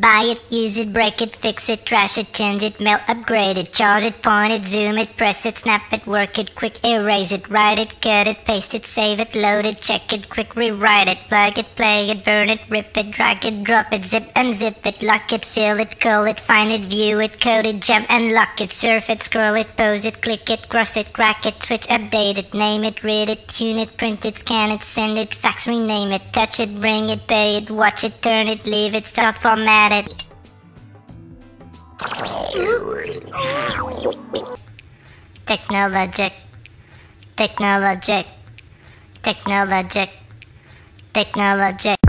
Buy it, use it, break it, fix it, trash it, change it, mail, upgrade it, charge it, point it, zoom it, press it, snap it, work it, quick erase it, write it, cut it, paste it, save it, load it, check it, quick rewrite it, plug it, play it, burn it, rip it, drag it, drop it, zip unzip it, lock it, fill it, call it, find it, view it, code it, jump and lock it, surf it, scroll it, pose it, click it, cross it, crack it, switch, update it, name it, read it, tune it, print it, scan it, send it, fax, rename it, touch it, bring it, pay it, watch it, turn it, leave it, stop, format it. Technologic, technologic, technologic, technologic.